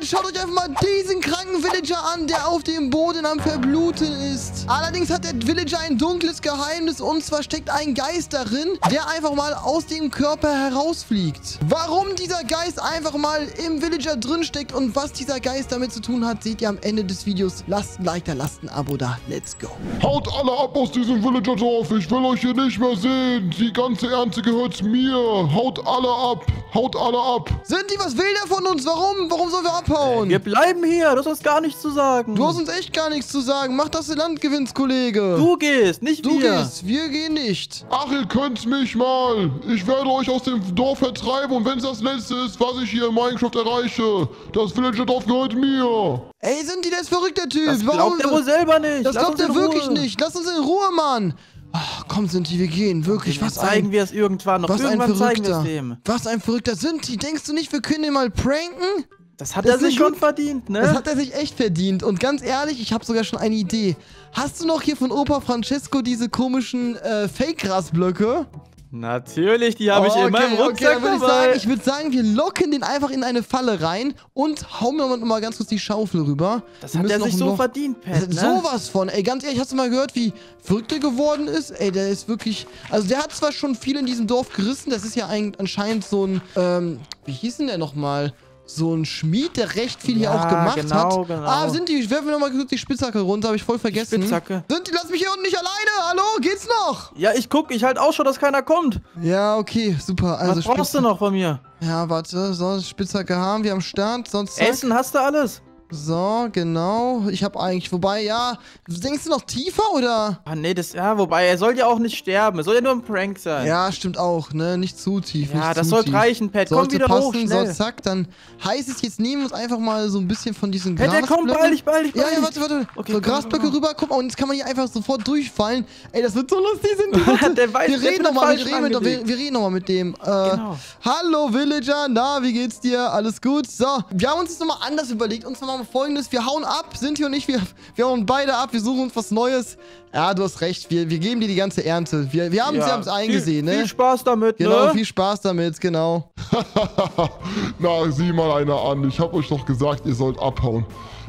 Leute, schaut euch einfach mal diesen kranken Villager an, der auf dem Boden am Verbluten ist. Allerdings hat der Villager ein dunkles Geheimnis und zwar steckt ein Geist darin, der einfach mal aus dem Körper herausfliegt. Warum dieser Geist einfach mal im Villager drin steckt und was dieser Geist damit zu tun hat, seht ihr am Ende des Videos. Lasst ein Like da, lasst ein Abo da. Let's go. Haut alle ab aus diesem Villager-Dorf. Ich will euch hier nicht mehr sehen. Die ganze Ernte gehört mir. Haut alle ab. Haut alle ab. Sind die was will der von uns? Warum? Warum sollen wir abhauen? Wir bleiben hier, du hast uns gar nichts zu sagen. Du hast uns echt gar nichts zu sagen. Mach, dass du Land gewinnst, Kollege. Du gehst, nicht Du wir. gehst, wir gehen nicht. Ach, ihr könnt's mich mal. Ich werde euch aus dem Dorf vertreiben und wenn es das letzte ist, was ich hier in Minecraft erreiche, das Villager-Dorf gehört mir. Ey, sind die das verrückter Typ? Das glaubt er wohl selber nicht. Das Lass glaubt er wirklich Ruhe. nicht. Lass uns in Ruhe, Mann. Ach, komm, sind die, wir gehen. Wirklich, Wir was zeigen ein... wir es irgendwann noch. Was ein irgendwann zeigen wir Verrückter. es dem. Was ein Verrückter sind die. Denkst du nicht, wir können den mal pranken? Das hat Das er sich schon verdient, ne? Das hat er sich echt verdient. Und ganz ehrlich, ich habe sogar schon eine Idee. Hast du noch hier von Opa Francesco diese komischen äh, Fake-Grasblöcke? Natürlich, die habe ich Oh, immer im okay, Rucksack würd ich dabei. sagen, ich würde sagen, wir locken den einfach in eine Falle rein und hauen wir mal ganz kurz die Schaufel rüber. das Wir hat er noch sich so verdient, Pat, ne? Sowas von. Ey, ganz ehrlich, hast du mal gehört, wie verrückt er geworden ist? Ey, der ist wirklich... Also der hat zwar schon viel in diesem Dorf gerissen, das ist ja ein, anscheinend so ein... Ähm, wie hieß denn der nochmal? So ein Schmied, der recht viel hier Ja, auch gemacht genau, hat. genau. Ah, sind die... Werfen wir nochmal kurz die Spitzhacke runter, habe ich voll vergessen. Spitzhacke. Sind die... Lass mich hier unten nicht alleine! Hallo, geht's noch? Ja, ich guck, ich halt auch schon, dass keiner kommt. Ja, okay, super. Also Was brauchst du noch von mir? Ja, warte, so, Spitzhacke haben wir am Start, sonst zack. Essen hast du alles? So, genau. Ich habe eigentlich, wobei, ja, denkst du noch tiefer oder? Ah, nee, das, ja, wobei, er soll ja auch nicht sterben. Es soll ja nur ein Prank sein. Ja, stimmt auch, ne? Nicht zu tief. Ja, das sollte reichen, Pat. Komm Sollte wieder passen, hoch, so, schnell. zack, dann heißt es, jetzt nehmen wir uns einfach mal so ein bisschen von diesen Pat, der kommt, Grasblöcken. beeil dich, beeil dich, Ja, beeil ja, dich. warte, warte. Okay, so, komm, Grasblöcke komm, komm. rüber, guck mal, und jetzt kann man hier einfach sofort durchfallen. Ey, das wird so lustig, sind die Leute. Der weiß, wir reden nochmal mit, reden mit, wir, wir reden noch mal mit dem. Äh, Genau. Hallo Villager, na, wie geht's dir? Alles gut? So, wir haben uns das nochmal anders überlegt. Und zwar machen wir folgendes, wir hauen ab, Sinti und ich, wir, wir hauen beide ab, wir suchen uns was Neues. Ja, du hast recht, wir, wir geben dir die ganze Ernte. Wir, wir haben Ja, haben's eingesehen, viel, ne? Viel Spaß damit, Genau, ne? viel Spaß damit, genau. Na, sieh mal einer an. Ich hab euch doch gesagt, ihr sollt abhauen.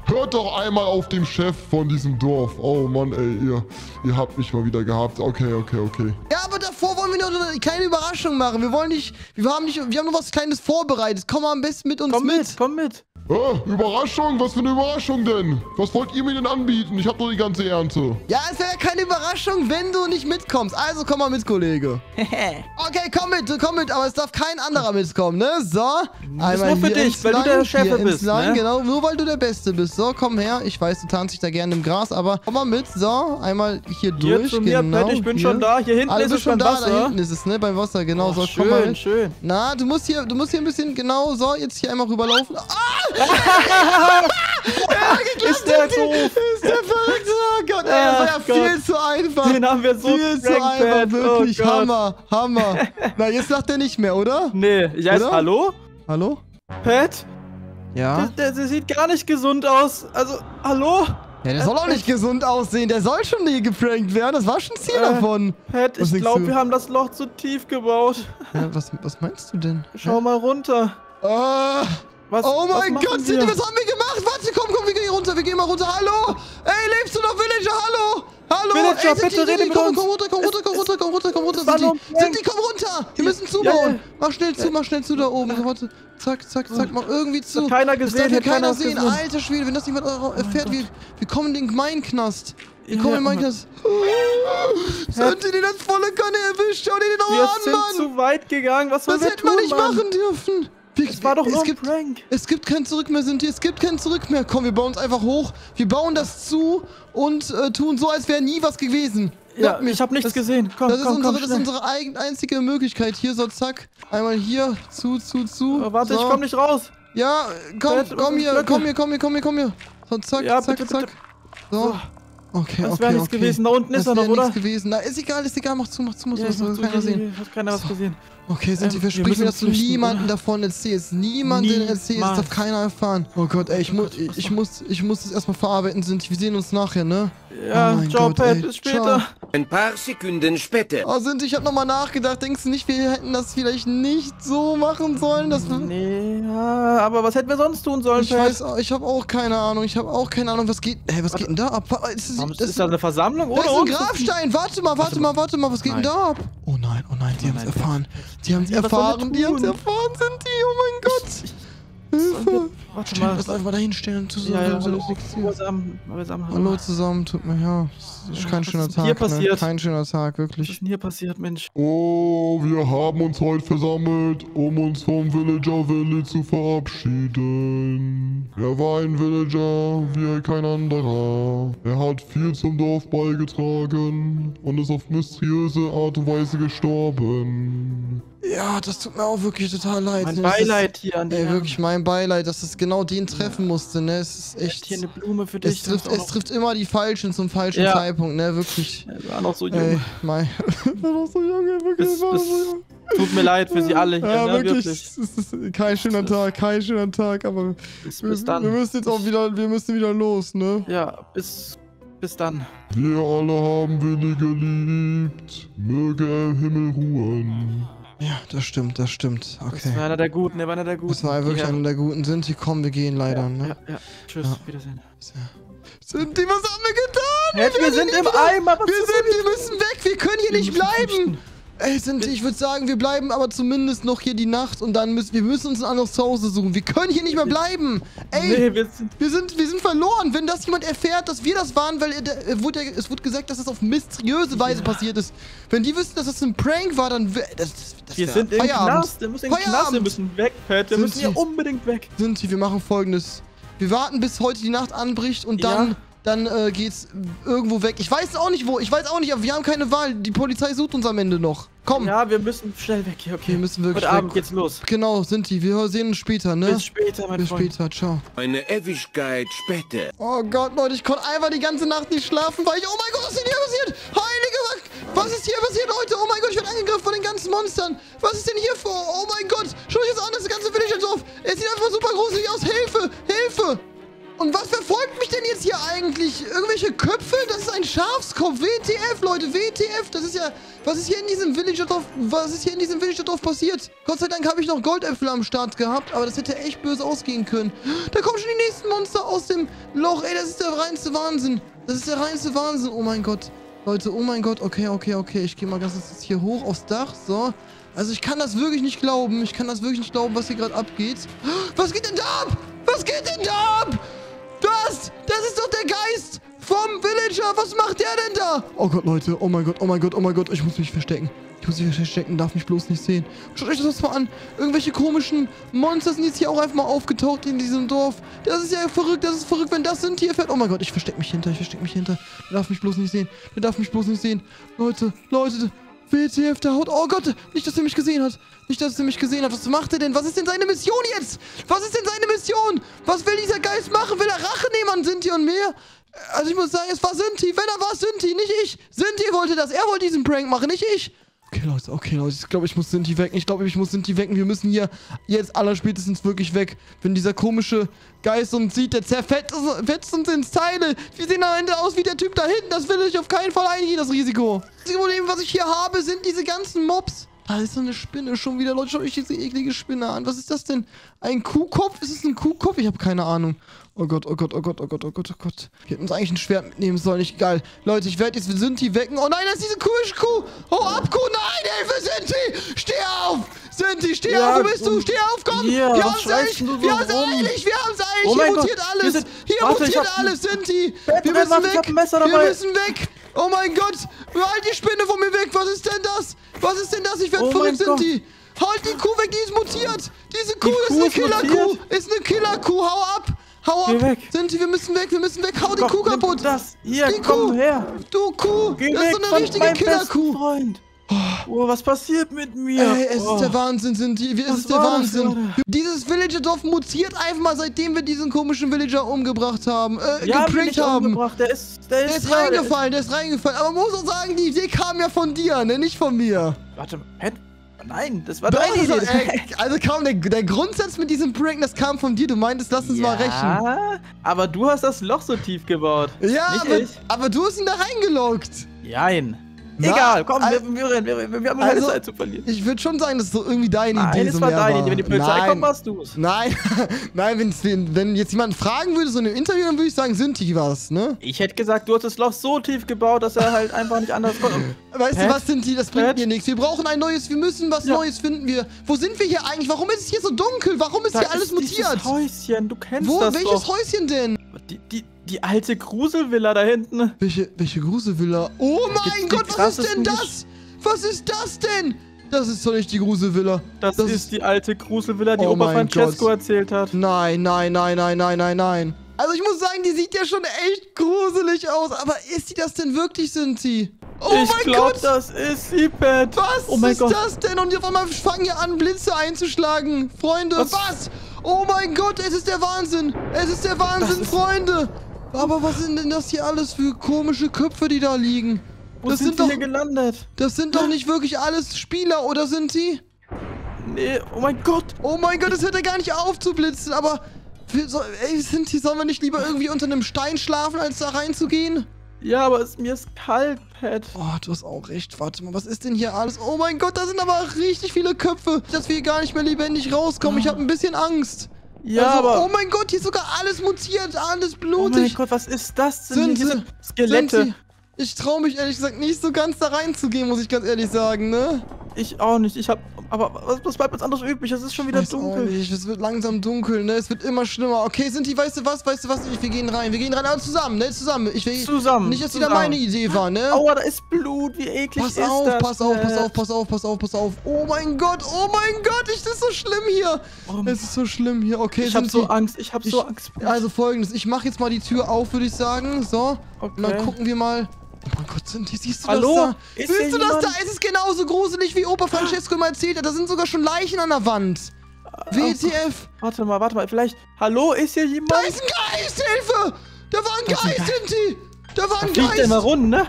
Hört doch einmal auf den Chef von diesem Dorf. Oh Mann, ey, ihr, ihr habt mich mal wieder gehabt. Okay, okay, okay. Ja, aber davor wollen wir noch eine kleine Überraschung machen. Wir wollen nicht, wir haben nicht, wir haben nur was Kleines vorbereitet. Komm mal am besten mit uns Komm mit. mit, komm mit. Äh, Überraschung? Was für eine Überraschung denn? Was wollt ihr mir denn anbieten? Ich hab doch die ganze Ernte. Ja, es wäre ja keine Überraschung, wenn du nicht mitkommst. Also komm mal mit, Kollege. Okay, komm mit, komm mit, aber es darf kein anderer mitkommen, ne? So, einmal nur für hier dich, weil du entlang, der Chef hier bist, entlang, ne? Genau, nur weil du der Beste bist. So, komm her. Ich weiß, du tanzt dich da gerne im Gras, aber komm mal mit. So, einmal hier, Hier durch. zu mir, genau, ich bin hier. schon da. Hier hinten du ist bist es schon beim da, Wasser. da hinten ist es, ne? Beim Wasser, genau. Oh, so, komm mal schön, mit. schön. Na, du musst hier, du musst hier ein bisschen, genau, so, jetzt hier einmal rüberlaufen. Ah! Ist der doof. Ist der verrückt? Oh Gott, ey, das war ja viel zu einfach. Den haben wir so Viel zu einfach, Pat. wirklich. Oh. Hammer, Hammer. Na, jetzt lacht er nicht mehr, oder? Nee, ich heiße Oder? Hallo? Hallo? Pat? Ja? Der, der sieht gar nicht gesund aus. Also, hallo? Ja, der soll auch nicht gesund aussehen. Der soll schon nie geprankt werden. Das war schon Ziel Äh, davon. Pat, Was ich glaube, wir haben das Loch zu tief gebaut. Ja, was, was meinst du denn? Schau mal runter. Ah, Was, oh mein Gott, wir? Was haben wir gemacht? Warte, komm, komm, wir gehen runter, wir gehen mal runter. Hallo? Ey, lebst du noch, Villager? Hallo? Hallo? Villager, Ey, bitte rede mit komm, uns. komm runter, komm runter, komm runter, komm runter, komm runter. die, ein sind die, komm runter. Wir müssen zubauen. Mach schnell zu, mach schnell zu da oben. So, warte. Zack, zack, zack, mach irgendwie zu. hat keiner Das gesehen, darf hier keiner sehen. gesehen. Alter Schwede, wenn das jemand erfährt, wir, wir kommen in den Gemeinknast. Wir kommen in den Mann. Gemeinknast. Sind die den das volle Kanne erwischt? Schau dir den doch Wir mal an, sind Mann. zu weit gegangen. Was sollen Das wir tun, man nicht Mann? machen dürfen. Es war doch nur es ein gibt, Prank. Es gibt kein Zurück mehr, Sinti. Es gibt kein Zurück mehr. Komm, wir bauen uns einfach hoch. Wir bauen das zu und äh, tun so, als wäre nie was gewesen. Ja, ich habe nichts das, gesehen. Komm, Das ist, komm, unsere, komm, das ist unsere eigen, einzige Möglichkeit. Hier so, zack. Einmal hier, zu, zu, zu. Oh, warte, so. ich komm nicht raus. Ja, komm, komm hier, komm hier, komm hier, komm hier, komm hier. So, zack, Ja, zack, bitte, zack. bitte. So. Okay, Das okay, wäre nichts okay. gewesen. Da unten ist das er noch, oder? nichts gewesen. Na, ist egal, ist egal. Mach zu, mach zu, mach zu. Ja, das zu, keiner sehen. Hat keiner was gesehen. Okay, sind die Ähm, wir versprich mir, dass du niemanden oder? davon erzählst. Niemanden erzählst. Das Niemals. darf keiner erfahren. Oh Gott, ey, ich, mu Gott, was ich, muss, ich muss das erstmal verarbeiten, sind. Wir sehen uns nachher, ne? Ja, Oh mein ciao, Gott, Pat. ey. Bis Ciao. später. Ein paar Sekunden später. Oh, Sinti, ich habe nochmal nachgedacht. Denkst du nicht, wir hätten das vielleicht nicht so machen sollen? Dass Nee, ja, aber was hätten wir sonst tun sollen, ich Pat? weiß, ich habe auch keine Ahnung. Ich habe auch keine Ahnung, was geht. Hä, was geht denn da ab? Ist das, Warum das, ist das eine Versammlung? da Ohne ist ein? Grabstein. Warte mal, warte mal, warte mal. Was geht denn Nein. da ab? Oh nein, oh nein, die haben es erfahren. Die haben es erfahren. Die haben es erfahren, sind die. Oh mein Gott. Hilfe. Warte mal. das einfach dahin stellen. Zusammen. Ja, ja, hallo, das beisammen, beisammen, hallo. Zusammen, tut mir ja. Es ist kein Was schöner ist denn hier Tag. Ne? passiert? Kein schöner Tag, Was wirklich. ist denn hier passiert, Mensch? Oh, wir haben uns heute versammelt, um uns vom Villager Valley zu verabschieden. Er war ein Villager wie kein anderer. Er hat viel zum Dorf beigetragen und ist auf mysteriöse Art und Weise gestorben. Ja, das tut mir auch wirklich total leid. Mein? Das ist- Beileid hier an Ey, dir. wirklich mein Beileid, dass es genau den treffen musste, ne? Es ist Echt hier eine Blume für dich. Es trifft, es noch- trifft immer die Falschen zum falschen Ja. Zeitpunkt, ne? Wirklich. Er war noch so jung. Ey, mein. war doch so jung, ey, wirklich. Bis, war bis, so jung. tut mir leid für sie alle hier, Ja, ne? wirklich. Es ist kein schöner Tag, kein schöner Tag, aber Bis, wir, bis dann. wir müssen jetzt auch wieder, wir müssen wieder los, ne? Ja, bis, bis dann. Wir alle haben Willi geliebt. Möge er im Himmel ruhen. Ja, das stimmt, das stimmt. Das Okay. war einer der Guten, der war einer der Guten. Das war wirklich ja. einer der guten Sinti. Komm, wir gehen leider, ja, ne? Ja, ja. Tschüss, Ja. Wiedersehen. Sinti, was haben wir getan? Hey, wir sind im Eimer. Wir sind, wir müssen weg, wir können hier Wir nicht bleiben. flüchten. Ey, Sinti, ich würde sagen, wir bleiben aber zumindest noch hier die Nacht und dann müssen wir müssen uns ein anderes Zuhause suchen. Wir können hier nicht mehr bleiben. Ey, Nee, wir sind. wir sind, wir sind verloren. Wenn das jemand erfährt, dass wir das waren, weil er, er wurde, ja- es wurde gesagt, dass das auf mysteriöse Weise passiert ist. Wenn die wüssten, dass das ein Prank war, dann das, das Wir sind im Feierabend. Knast. Wir müssen in den Knast. Wir müssen weg, Pat. Wir Sind müssen hier Sie- unbedingt weg. Sinti, wir machen folgendes. Wir warten, bis heute die Nacht anbricht und dann, Ja. Dann äh, geht's irgendwo weg. Ich weiß auch nicht wo, ich weiß auch nicht, aber wir haben keine Wahl. Die Polizei sucht uns am Ende noch. Komm. Ja, wir müssen schnell weg hier, okay. Wir müssen wirklich Heute Abend weg. geht's los. Genau, Sinti, wir sehen uns später, ne? Bis später, mein Bis Freund. später, ciao. Eine Ewigkeit später. Oh Gott, Leute, ich konnte einfach die ganze Nacht nicht schlafen, weil ich... Oh mein Gott, was ist denn hier passiert? Heilige... Was ist hier passiert, Leute? Oh mein Gott, ich werde angegriffen von den ganzen Monstern. Was ist denn hier vor? Oh mein Gott. Schaut euch das an, das ganze Villager-Dorf. Es sieht einfach super gruselig aus. Hilfe, Hilfe. Und was verfolgt mich denn jetzt hier eigentlich? Irgendwelche Köpfe? Das ist ein Schafskopf. WTF, Leute, WTF. Das ist ja... Was ist hier in diesem Villager-Dorf... Was ist hier in diesem Villager-Dorf passiert? Gott sei Dank habe ich noch Goldäpfel am Start gehabt, aber das hätte echt böse ausgehen können. Da kommen schon die nächsten Monster aus dem Loch. Ey, das ist der reinste Wahnsinn. Das ist der reinste Wahnsinn. Oh mein Gott. Leute, oh mein Gott. Okay, okay, okay. Ich gehe mal ganz kurz hier hoch aufs Dach. So. Also ich kann das wirklich nicht glauben. Ich kann das wirklich nicht glauben, was hier gerade abgeht. Was geht denn da ab? Was geht denn da ab? Das, das ist doch der Geist vom Villager. Was macht der denn da? Oh Gott, Leute. Oh mein Gott, oh mein Gott, oh mein Gott. Ich muss mich verstecken. Ich muss mich verstecken, darf mich bloß nicht sehen. Schaut euch das mal an. Irgendwelche komischen Monster sind jetzt hier auch einfach mal aufgetaucht in diesem Dorf. Das ist ja verrückt, das ist verrückt, wenn das sind hier fährt. Oh mein Gott, ich verstecke mich hinter, ich verstecke mich hinter. Der darf mich bloß nicht sehen. Der darf mich bloß nicht sehen. Leute, Leute, WTF, der haut. Oh Gott, nicht, dass er mich gesehen hat. Nicht, dass er mich gesehen hat. Was macht er denn? Was ist denn seine Mission jetzt? Was ist denn seine Mission? Was will dieser Geist machen? Will er Rache nehmen an Sinti und mir? Also ich muss sagen, es war Sinti. Wenn er war, Sinti, nicht ich. Sinti wollte das. Er wollte diesen Prank machen, nicht ich. Okay, Leute, okay, Leute. Ich glaube, ich muss Sinti wecken. Ich glaube, ich muss Sinti wecken. Wir müssen hier jetzt allerspätestens wirklich weg. Wenn dieser komische Geist uns sieht, der zerfetzt fetzt uns ins Teile. Wir sehen am Ende aus wie der Typ da hinten. Das will ich auf keinen Fall eingehen, das Risiko. Das Problem, was ich hier habe, sind diese ganzen Mobs. Da ist so eine Spinne schon wieder. Leute, schaut euch diese eklige Spinne an. Was ist das denn? Ein Kuhkopf? Ist es ein Kuhkopf? Ich habe keine Ahnung. Oh Gott, oh Gott, oh Gott, oh Gott, oh Gott, oh Gott. Wir hätten uns eigentlich ein Schwert mitnehmen sollen. Nicht geil. Leute, ich werde jetzt Sinti wecken. Oh nein, das ist diese komische Kuh. Hau ab, Kuh. Nein, Hilfe, Sinti. Steh auf. Sinti, steh Ja, auf. Wo bist du? Steh auf, komm. Ja, wir es eilig. Wir haben es rum? eilig. Wir haben es eilig. Oh Hier Gott, mutiert wir alles. sind- Hier Warte, mutiert alles, Sinti. Wir müssen warte, weg. Wir müssen weg. Oh mein Gott. Halt die Spinne von mir weg. Was ist denn das? Was ist denn das? Ich werde Oh verrückt, mein Gott. Sinti. Halt die Kuh weg, die ist mutiert. Diese Kuh, ist Kuh eine ist Killerkuh. mutiert? Ist eine Killerkuh. Hau ab. Hau Geh ab. weg. Sinti, wir müssen weg. Wir müssen weg. Hau die Kuh kaputt. Das. Hier, Die komm Kuh. her. Du Kuh. Geh das ist so eine richtige Killerkuh. Freund. Oh, was passiert mit mir? Ey, es oh. ist der Wahnsinn, Sinti. Es Was ist der das Wahnsinn. gerade? Dieses Villager-Dorf mutiert einfach mal, seitdem wir diesen komischen Villager umgebracht haben. Äh, Ja, ich haben. umgebracht. Der ist, der Der ist, ist reingefallen, der ist reingefallen. Aber man muss auch sagen, die Idee kam ja von dir, ne? Nicht von mir. Warte, hä? Nein, das war Doch, deine das Idee. war- äh, also kam der, der Grundsatz mit diesem Prank, das kam von dir. Du meintest, lass uns mal rächen. Ja, aber du hast das Loch so tief gebaut. Ja, aber, aber du hast ihn da reingeloggt. Jein. Egal, komm, al- wir, wir, rennen, wir, wir, haben keine Also, Zeit zu verlieren. Ich würde schon sagen, dass es so irgendwie deine Nein, Idee es so war deine war. Idee. Wenn die Polizei Nein. kommt, machst du es. Nein, nein, wenn, wenn jetzt jemand fragen würde, so in einem Interview, dann würde ich sagen, Sinti war's, ne? Ich hätte gesagt, du hast das Loch so tief gebaut, dass er halt einfach nicht anders konnte. Weißt Hä? du was, Sinti, das bringt Pat? mir nichts. Wir brauchen ein neues, wir müssen was Ja. Neues finden. Wir, wo sind wir hier eigentlich? Warum ist es hier so dunkel? Warum ist Da hier alles ist mutiert? Häuschen, du kennst Wo, das welches doch. Häuschen denn? Die, die, die alte Gruselvilla da hinten. Welche, welche Gruselvilla? Oh mein die Gott, was ist denn das? Was ist das denn? Das ist doch nicht die Gruselvilla. Das, ist die alte Gruselvilla, die Oh Opa Francesco Gott. erzählt hat. Nein, nein, nein, nein, nein, nein, nein. Also ich muss sagen, die sieht ja schon echt gruselig aus. Aber ist sie das denn wirklich, Sinti? Oh ich mein glaub, Gott! das ist sie, Pat. Was Oh ist Gott. das denn? Und auf einmal fangen hier an, Blitze einzuschlagen. Freunde, was? Was? Oh mein Gott, es ist der Wahnsinn. Es ist der Wahnsinn, ist- Freunde. Aber was sind denn das hier alles für komische Köpfe, die da liegen? Wo das sind, sind wir doch, hier gelandet? das sind doch nicht wirklich alles Spieler, oder sind sie? Nee, oh mein Gott. Oh mein Gott, es hört ja gar nicht auf zu blitzen, aber... wir so, ey, sind die, sollen wir nicht lieber irgendwie unter einem Stein schlafen, als da reinzugehen? Ja, aber es, mir ist kalt, Pat. Oh, du hast auch recht. Warte mal, was ist denn hier alles? Oh mein Gott, da sind aber richtig viele Köpfe, dass wir hier gar nicht mehr lebendig rauskommen. Ich habe ein bisschen Angst. Ja, also, aber... Oh mein Gott, hier ist sogar alles mutiert, alles Oh mein blutig. Gott, was ist das denn? Sind hier? sie- Diese Skelette. Sind Ich traue mich ehrlich gesagt nicht so ganz da reinzugehen, muss ich ganz ehrlich sagen, ne? Ich auch nicht. Ich hab. Aber was, was bleibt uns anderes übrig? Es ist schon wieder Weiß auch dunkel. nicht, es wird langsam dunkel, ne? Es wird immer schlimmer. Okay, sind die, weißt du was, weißt du was? Wir gehen rein, wir gehen rein, aber zusammen, ne? Zusammen. Ich will Zusammen, Nicht, dass wieder zusammen. meine Idee war, ne? Aua, da ist Blut. Wie eklig Pass ist auf, das? pass auf, pass auf, pass auf, pass auf, pass auf. Oh mein Gott, oh mein Gott, ich, das ist so schlimm hier. Oh, Es ist so schlimm hier. Okay, ich hab sind so Angst. Ich hab Ich- so Angst. Also folgendes, ich mache jetzt mal die Tür auf, würde ich sagen. So. Und dann Okay. gucken wir mal. Oh mein Gott, sind die, siehst du Hallo? das da? Ist Siehst du das da? Es ist genauso gruselig, wie Opa Francesco immer erzählt hat. Da sind sogar schon Leichen an der Wand. WTF. Warte mal, warte mal. Vielleicht. Hallo, ist hier jemand? Da ist ein Geist, Hilfe! Da war ein Da ein Geist, Geist. Sinti! Da war Da ein fliegt der immer Geist! rund, ne?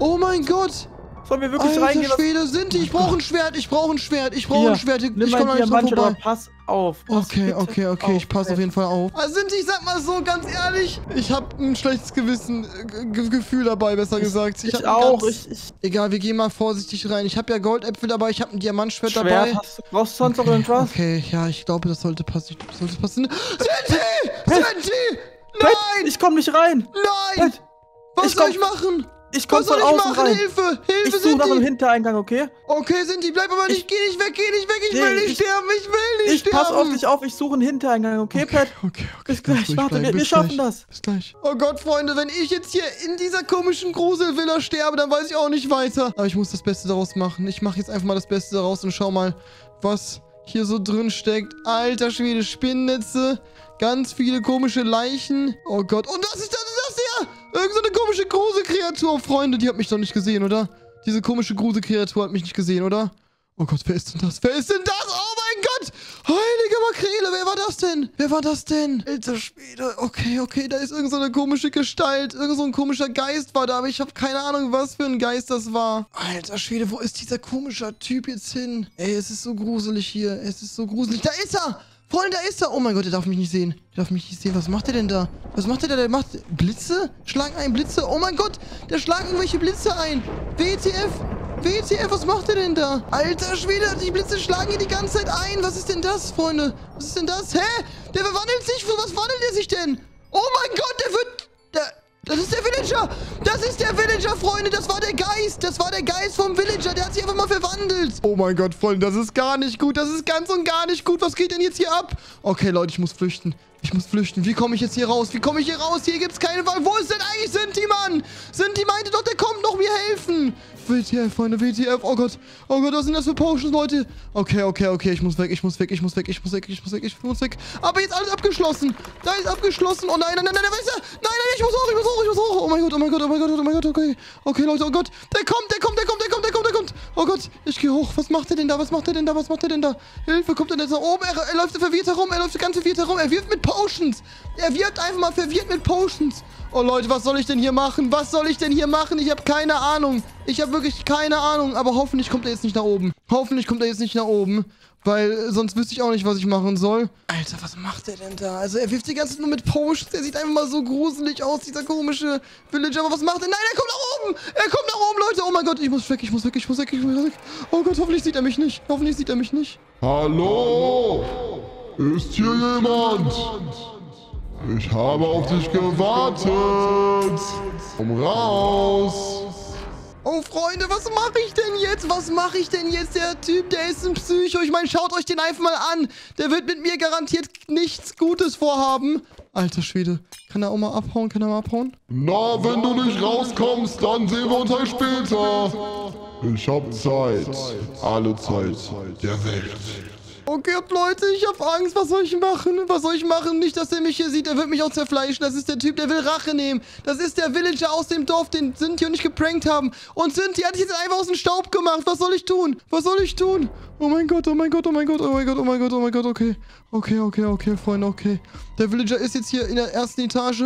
Oh mein Gott! Sollen wir wirklich Alter reingehen? Schwede, Sinti, ich brauche ein Schwert, ich brauche ein Schwert, ich brauche ein Schwert. Ich Nimm komme da mein nicht vorbei. pass auf. Pass Okay, okay, okay, ich passe auf jeden Fall auf. Also Sinti, ich sag mal so, ganz ehrlich, ich habe ein schlechtes Gewissen, äh, Ge- Gefühl dabei, besser gesagt. Ich, ein auch. ganz- Ich, ich, Egal, wir gehen mal vorsichtig rein. Ich habe ja Goldäpfel dabei, ich habe ein Diamantschwert Schwert dabei. hast du. Brauchst du sonst noch irgendwas? Okay, ja, ich glaube, das sollte passen. Ich das sollte passen. Sinti! Pat, Nein! Ich komm nicht rein. Nein! Was ich soll ich machen? Ich komm Was soll von ich außen machen? rein. Hilfe! Ich Hilfe, suche nach Sinti! Hintereingang, okay? Okay, Sinti, bleib aber nicht. Ich- geh nicht weg, geh nicht weg. Ich Nee, will nicht ich- sterben. Ich will nicht Ich sterben. pass auf dich auf. Ich suche einen Hintereingang, okay, Pat? Okay, okay. Bis gleich. Warte, wir, wir schaffen gleich. das. Bis gleich. Oh Gott, Freunde, wenn ich jetzt hier in dieser komischen Gruselvilla sterbe, dann weiß ich auch nicht weiter. Aber ich muss das Beste daraus machen. Ich mache jetzt einfach mal das Beste daraus und schau mal, was hier so drin steckt. Alter Schwede, Spinnennetze. Ganz viele komische Leichen. Oh Gott. Und was ist das? Ist das hier? Irgend so eine komische Gruselkreatur. Freunde, die hat mich doch nicht gesehen, oder? Diese komische Gruselkreatur hat mich nicht gesehen, oder? Oh Gott, wer ist denn das? Wer ist denn das? Oh mein Gott! Heilige Makrele, wer war das denn? Wer war das denn? Alter Schwede. Okay, okay, da ist irgend so eine komische Gestalt. Irgend so ein komischer Geist war da, aber ich habe keine Ahnung, was für ein Geist das war. Alter Schwede, wo ist dieser komische Typ jetzt hin? Ey, es ist so gruselig hier. Es ist so gruselig. Da ist er! Freunde, da ist er! Oh mein Gott, der darf mich nicht sehen. Der darf mich nicht sehen. Was macht der denn da? Was macht der da? Der macht Blitze? Schlagen ein Blitze? Oh mein Gott, der schlagen irgendwelche Blitze ein. WTF? WTF, was macht der denn da? Alter Schwede, die Blitze schlagen hier die ganze Zeit ein. Was ist denn das, Freunde? Was ist denn das? Hä? Der verwandelt sich. Für was wandelt er sich denn? Oh mein Gott, der wird... Das ist der Villager! Das ist der Villager, Freunde! Das war der Geist! Das war der Geist vom Villager! Der hat sich einfach mal verwandelt! Oh mein Gott, Freunde, das ist gar nicht gut! Das ist ganz und gar nicht gut! Was geht denn jetzt hier ab? Okay, Leute, ich muss flüchten. Ich muss flüchten. Wie komme ich jetzt hier raus? Wie komme ich hier raus? Hier gibt's keine Wahl. Wo ist denn eigentlich Sinti, Mann? Sinti meinte doch, der kommt noch mir helfen. WTF, Freunde, WTF. Oh Gott. Oh Gott, was sind das für Potions, Leute? Okay, okay, okay. Ich muss weg, ich muss weg, ich muss weg, ich muss weg, ich muss weg, ich muss weg. Aber jetzt alles abgeschlossen. Da ist abgeschlossen. Oh nein, nein, nein, nein, ist er? Nein, nein, ich muss hoch, ich muss hoch, ich muss hoch. Oh mein Gott, oh mein Gott, oh mein Gott, oh mein Gott, okay. Okay, Leute, oh Gott. Der kommt, der kommt, der kommt, der kommt, der kommt. Oh Gott, ich gehe hoch. Was macht er denn da? Was macht er denn da? Was macht er denn da? Hilfe, kommt er denn da oben? Er, er läuft verwirrt herum, er läuft ganz verwirrt herum. Er wirft mit Potions. Er wirft einfach mal verwirrt mit Potions. Oh Leute, was soll ich denn hier machen? Was soll ich denn hier machen? Ich habe keine Ahnung. Ich habe wirklich keine Ahnung. Aber hoffentlich kommt er jetzt nicht nach oben. Hoffentlich kommt er jetzt nicht nach oben. Weil sonst wüsste ich auch nicht, was ich machen soll. Alter, was macht der denn da? Also er wirft die ganze Zeit nur mit Potions. Der sieht einfach mal so gruselig aus, dieser komische Villager. Aber was macht er? Nein, er kommt nach oben! Er kommt nach oben, Leute! Oh mein Gott, ich muss weg, ich muss weg, ich muss weg, ich muss weg. Oh Gott, hoffentlich sieht er mich nicht. Hoffentlich sieht er mich nicht. Hallo? Ist hier jemand? Ich habe auf dich gewartet. Komm raus. Oh, Freunde, was mache ich denn jetzt? Was mache ich denn jetzt? Der Typ, der ist ein Psycho. Ich meine, schaut euch den einfach mal an. Der wird mit mir garantiert nichts Gutes vorhaben. Alter Schwede. Kann er auch mal abhauen? Kann er mal abhauen? Na, wenn du nicht rauskommst, dann sehen wir uns halt später. Ich hab Zeit. Alle Zeit der Welt. Okay, Leute, ich habe Angst. Was soll ich machen? Was soll ich machen? Nicht, dass er mich hier sieht. Er wird mich auch zerfleischen. Das ist der Typ, der will Rache nehmen. Das ist der Villager aus dem Dorf, den Cynthia und ich geprankt haben. Und Cynthia hat sich jetzt einfach aus dem Staub gemacht. Was soll ich tun? Was soll ich tun? Oh mein Gott, oh mein Gott, oh mein Gott, oh mein Gott, oh mein Gott, oh mein Gott, okay. Okay, okay, okay, Freunde, okay. Der Villager ist jetzt hier in der ersten Etage.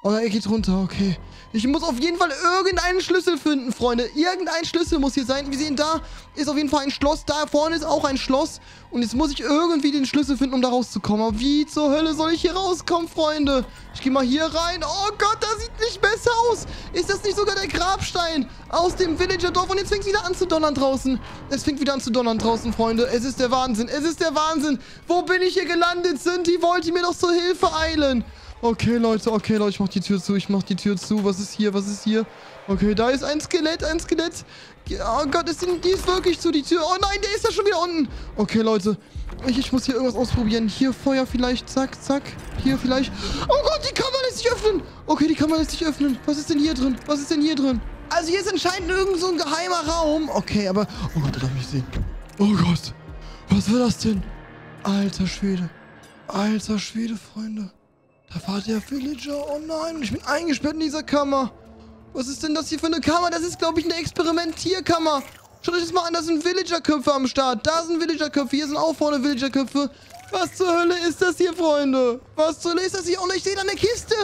Oh, er geht runter, okay. Ich muss auf jeden Fall irgendeinen Schlüssel finden, Freunde. Irgendein Schlüssel muss hier sein. Wir sehen, da ist auf jeden Fall ein Schloss. Da vorne ist auch ein Schloss. Und jetzt muss ich irgendwie den Schlüssel finden, um da rauszukommen. Aber wie zur Hölle soll ich hier rauskommen, Freunde? Ich gehe mal hier rein. Oh Gott, das sieht nicht besser aus. Ist das nicht sogar der Grabstein aus dem Villager-Dorf? Und jetzt fängt es wieder an zu donnern draußen. Es fängt wieder an zu donnern draußen, Freunde. Es ist der Wahnsinn. Es ist der Wahnsinn. Wo bin ich hier gelandet? Sind die wollte mir doch zur Hilfe eilen. Okay, Leute, okay, Leute, ich mach die Tür zu, ich mach die Tür zu. Was ist hier, was ist hier? Okay, da ist ein Skelett, ein Skelett. Oh Gott, ist die, die ist wirklich zu, die Tür. Oh nein, der ist da schon wieder unten. Okay, Leute, ich, ich muss hier irgendwas ausprobieren. Hier Feuer vielleicht, zack, zack. Hier vielleicht. Oh Gott, die Kammer lässt sich öffnen. Okay, die Kammer lässt sich öffnen. Was ist denn hier drin? Was ist denn hier drin? Also hier ist anscheinend irgend so ein geheimer Raum. Okay, aber... Oh Gott, der darf mich sehen. Oh Gott, was war das denn? Alter Schwede. Alter Schwede, Freunde. Da war der Villager. Oh nein, ich bin eingesperrt in dieser Kammer. Was ist denn das hier für eine Kammer? Das ist, glaube ich, eine Experimentierkammer. Schaut euch das mal an, da sind Villager-Köpfe am Start. Da sind Villager-Köpfe, hier sind auch vorne Villager-Köpfe. Was zur Hölle ist das hier, Freunde? Was zur Hölle ist das hier? Und ich sehe da eine Kiste.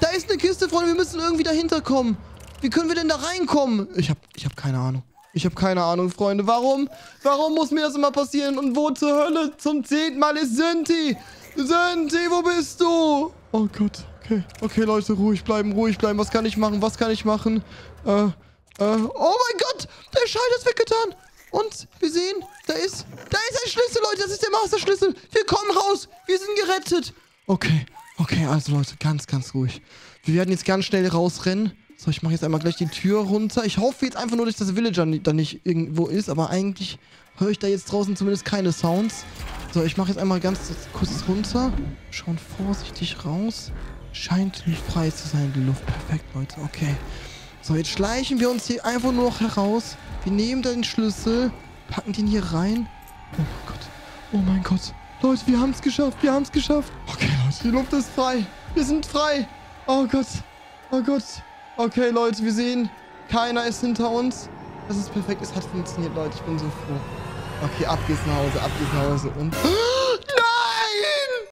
Da ist eine Kiste, Freunde. Wir müssen irgendwie dahinter kommen. Wie können wir denn da reinkommen? Ich habe ich hab keine Ahnung. Ich habe keine Ahnung, Freunde. Warum? Warum muss mir das immer passieren? Und wo zur Hölle zum zehnten Mal ist Sinti? Sinti, wo bist du? Oh Gott. Okay. Okay, Leute, ruhig bleiben, ruhig bleiben. Was kann ich machen? Was kann ich machen? Äh, äh. Oh mein Gott! Der Schalter ist weggetan. Und wir sehen, da ist, da ist ein Schlüssel, Leute. Das ist der Masterschlüssel. Wir kommen raus. Wir sind gerettet. Okay. Okay, also Leute, ganz, ganz ruhig. Wir werden jetzt ganz schnell rausrennen. So, ich mache jetzt einmal gleich die Tür runter. Ich hoffe jetzt einfach nur, dass das Villager da nicht irgendwo ist. Aber eigentlich höre ich da jetzt draußen zumindest keine Sounds. So, ich mache jetzt einmal ganz kurz runter. Schauen vorsichtig raus. Scheint nicht frei zu sein, die Luft. Perfekt, Leute. Okay. So, jetzt schleichen wir uns hier einfach nur noch heraus. Wir nehmen den Schlüssel, packen den hier rein. Oh mein Gott. Oh mein Gott. Leute, wir haben es geschafft. Wir haben es geschafft. Okay, Leute, die Luft ist frei. Wir sind frei. Oh Gott. Oh Gott. Okay, Leute, wir sehen, keiner ist hinter uns. Das ist perfekt. Es hat funktioniert, Leute. Ich bin so froh. Okay, ab geht's nach Hause, ab geht's nach Hause. Und...